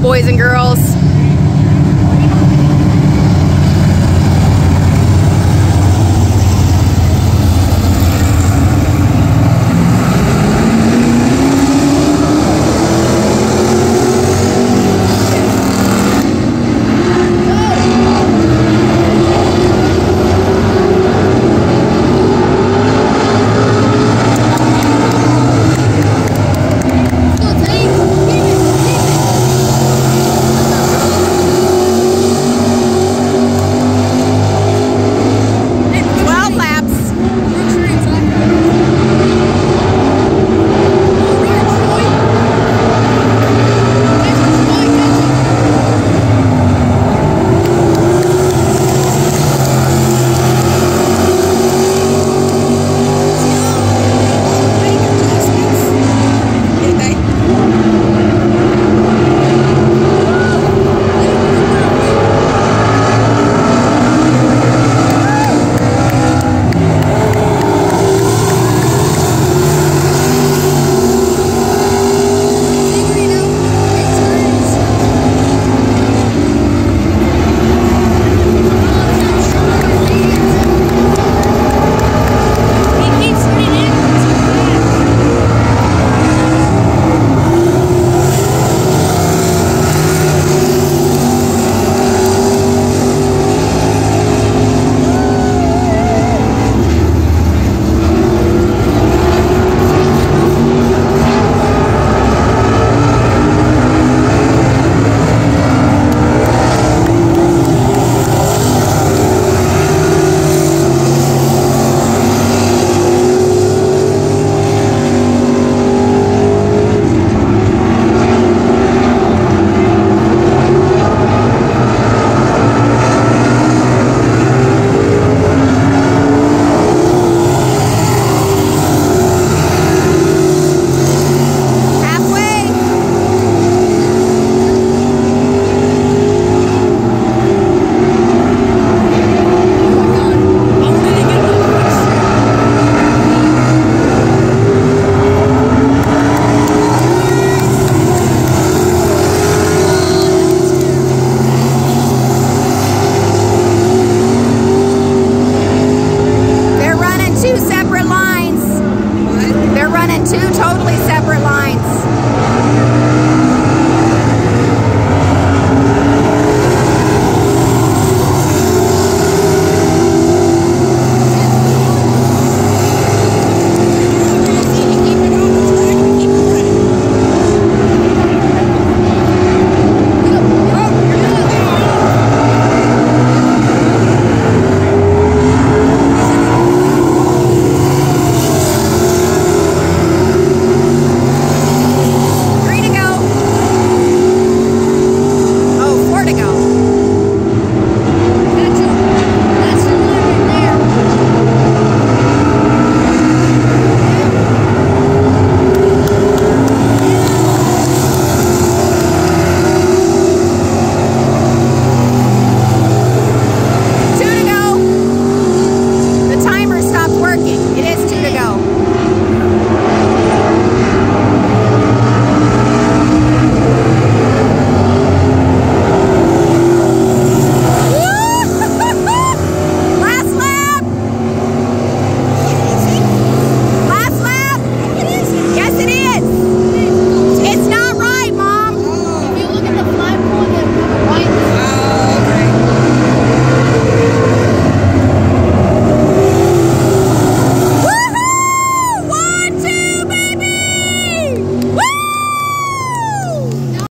boys and girls. two totally separate